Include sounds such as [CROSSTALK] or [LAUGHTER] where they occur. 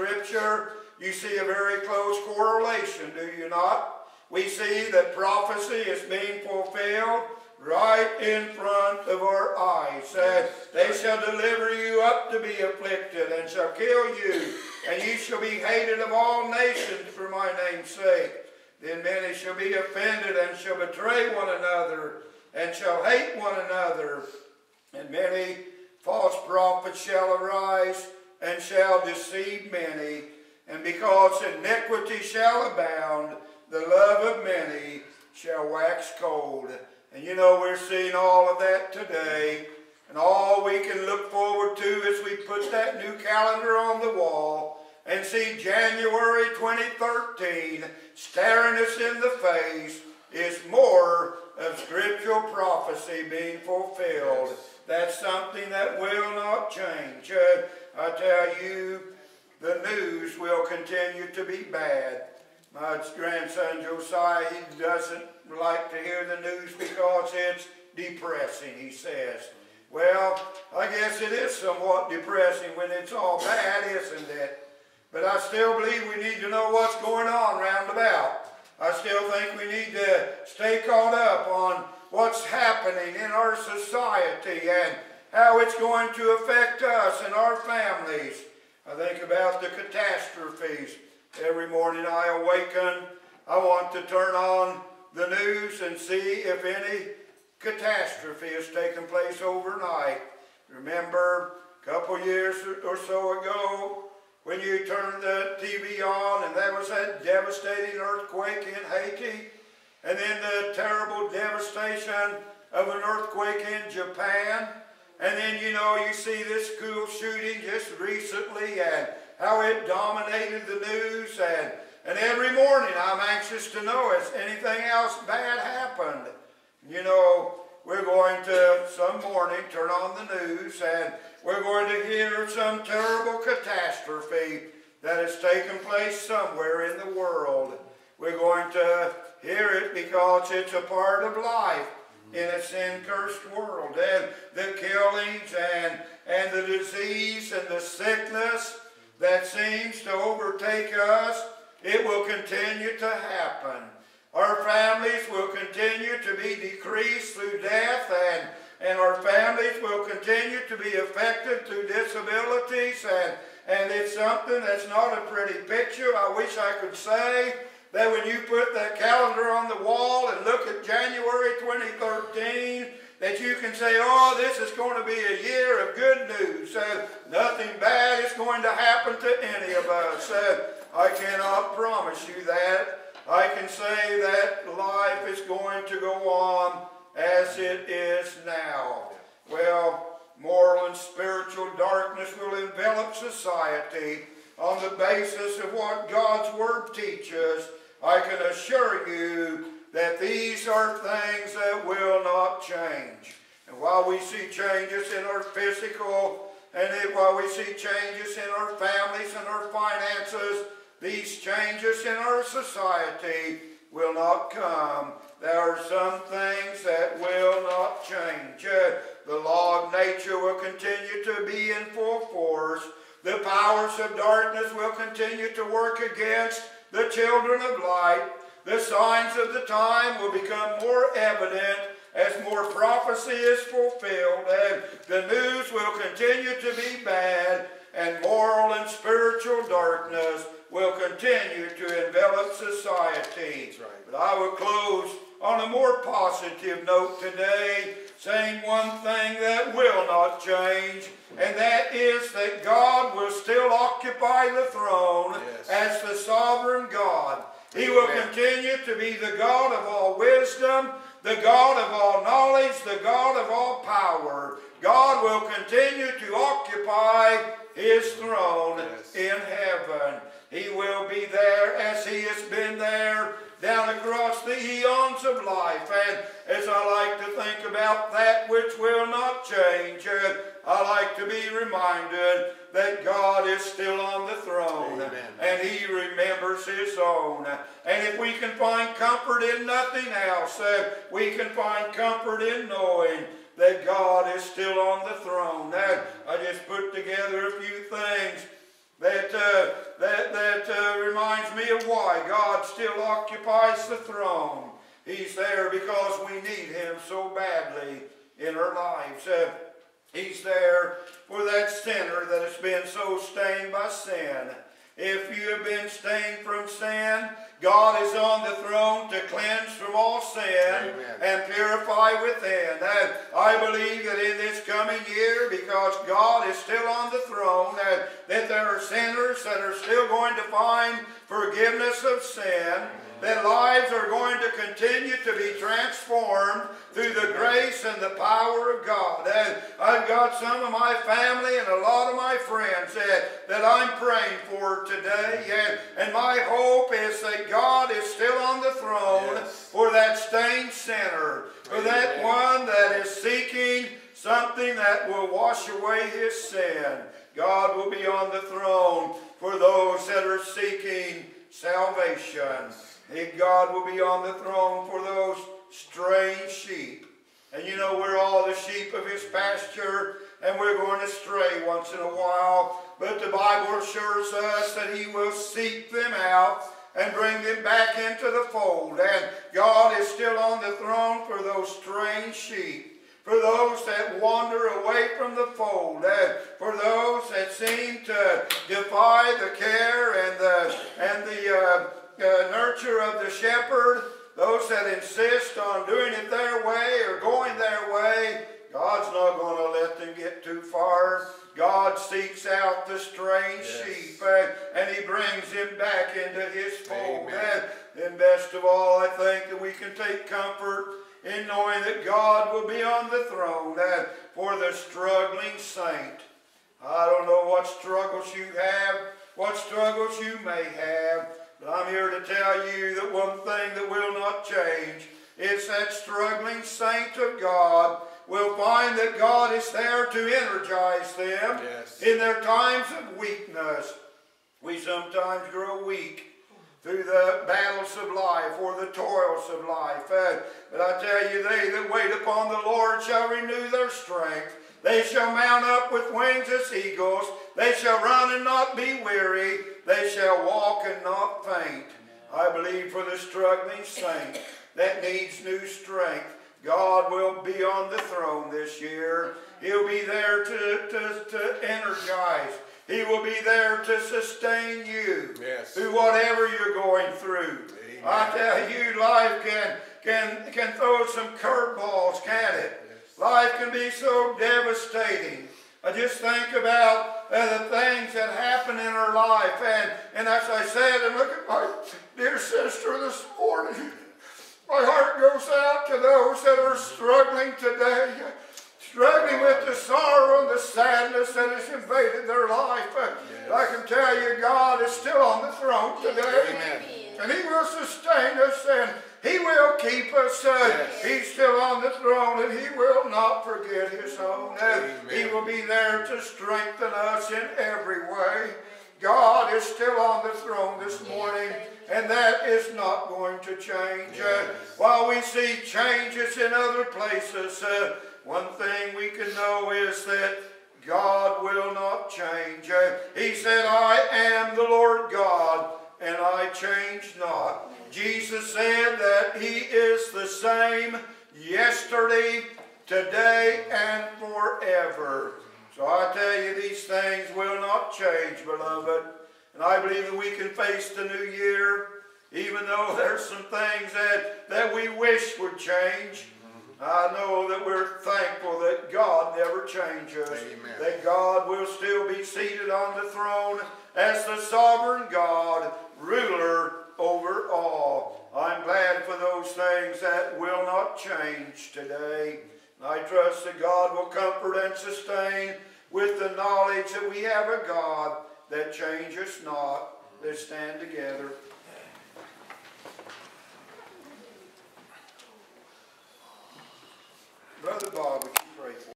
Scripture, you see a very close correlation, do you not? We see that prophecy is being fulfilled right in front of our eyes. Said, They shall deliver you up to be afflicted, and shall kill you, and you shall be hated of all nations for my name's sake. Then many shall be offended, and shall betray one another, and shall hate one another. And many false prophets shall arise, and shall deceive many. And because iniquity shall abound, the love of many shall wax cold. And you know, we're seeing all of that today. And all we can look forward to as we put that new calendar on the wall and see January 2013 staring us in the face is more of scriptural prophecy being fulfilled. That's something that will not change. Uh, I tell you, the news will continue to be bad. My grandson Josiah, he doesn't like to hear the news because it's depressing, he says. Well, I guess it is somewhat depressing when it's all bad, isn't it? But I still believe we need to know what's going on round about. I still think we need to stay caught up on what's happening in our society and how it's going to affect us and our families. I think about the catastrophes. Every morning I awaken, I want to turn on the news and see if any catastrophe has taken place overnight. Remember a couple years or so ago when you turned the TV on and there was that devastating earthquake in Haiti and then the terrible devastation of an earthquake in Japan. And then, you know, you see this school shooting just recently and how it dominated the news and and every morning I'm anxious to know if anything else bad happened. You know, we're going to some morning turn on the news and we're going to hear some terrible catastrophe that has taken place somewhere in the world. We're going to hear it because it's a part of life in a sin-cursed world. And the killings and, and the disease and the sickness that seems to overtake us it will continue to happen. Our families will continue to be decreased through death and, and our families will continue to be affected through disabilities and, and it's something that's not a pretty picture. I wish I could say that when you put that calendar on the wall and look at January 2013, that you can say, oh, this is going to be a year of good news. Uh, nothing bad is going to happen to any of us. Uh, I cannot promise you that. I can say that life is going to go on as it is now. Well, moral and spiritual darkness will envelop society on the basis of what God's Word teaches. I can assure you that these are things that will not change. And while we see changes in our physical, and while we see changes in our families and our finances, these changes in our society will not come. There are some things that will not change. Uh, the law of nature will continue to be in full force. The powers of darkness will continue to work against the children of light. The signs of the time will become more evident as more prophecy is fulfilled. And the news will continue to be bad and moral and spiritual darkness will continue to envelop society. Right. But I will close on a more positive note today, saying one thing that will not change, and that is that God will still occupy the throne yes. as the sovereign God. He Amen. will continue to be the God of all wisdom, the God of all knowledge, the God of all power. God will continue to occupy his throne yes. in heaven. He will be there as he has been there the eons of life. And as I like to think about that which will not change, I like to be reminded that God is still on the throne Amen. and he remembers his own. And if we can find comfort in nothing else, uh, we can find comfort in knowing that God is still on the throne. That I just put together a few things that uh, me of why God still occupies the throne. He's there because we need Him so badly in our lives. Uh, he's there for that sinner that has been so stained by sin. If you have been stained from sin, God is on the throne to cleanse from all sin Amen. and purify within. And I believe that in this coming year, because God is still on the throne, that, that there are sinners that are still going to find forgiveness of sin that lives are going to continue to be transformed through the grace and the power of God. And I've got some of my family and a lot of my friends that, that I'm praying for today. And, and my hope is that God is still on the throne yes. for that stained sinner, for that one that is seeking something that will wash away his sin. God will be on the throne for those that are seeking salvation. And God will be on the throne for those strange sheep. And you know, we're all the sheep of his pasture, and we're going to stray once in a while. But the Bible assures us that he will seek them out and bring them back into the fold. And God is still on the throne for those strange sheep for those that wander away from the fold, and for those that seem to defy the care and the, and the uh, nurture of the shepherd, those that insist on doing it their way or going their way, God's not going to let them get too far. God seeks out the strange yes. sheep uh, and he brings him back into his fold. And, and best of all, I think that we can take comfort in knowing that God will be on the throne and for the struggling saint. I don't know what struggles you have, what struggles you may have, but I'm here to tell you that one thing that will not change is that struggling saint of God will find that God is there to energize them yes. in their times of weakness. We sometimes grow weak through the battles of life or the toils of life. Uh, but I tell you, they that wait upon the Lord shall renew their strength. They shall mount up with wings as eagles. They shall run and not be weary. They shall walk and not faint. I believe for the struggling saint that needs new strength, God will be on the throne this year. He'll be there to, to, to energize. He will be there to sustain you yes. through whatever you're going through. Amen. I tell you, life can, can, can throw some curveballs, can't it? Yes. Life can be so devastating. I just think about uh, the things that happen in her life. And, and as I said, and look at my dear sister this morning, my heart goes out to those that are struggling today, struggling with the sorrow and the sadness that has invaded their life. Yes. I can tell you, God is still on the throne today. Amen. And He will sustain us and he will keep us. Yes. He's still on the throne and he will not forget his own. Uh, he will be there to strengthen us in every way. God is still on the throne this morning and that is not going to change. Uh, yes. Uh, while we see changes in other places, uh, one thing we can know is that God will not change. Uh, he said, I am the Lord God and I change not. Jesus said that he is the same yesterday, today, and forever. So I tell you, these things will not change, beloved. And I believe that we can face the new year, even though [LAUGHS] there's some things that, that we wish would change. I know that we're thankful that God never changes. Amen. That God will still be seated on the throne as the sovereign God, ruler over all. I'm glad for those things that will not change today. I trust that God will comfort and sustain with the knowledge that we have a God that changes not. Let's stand together.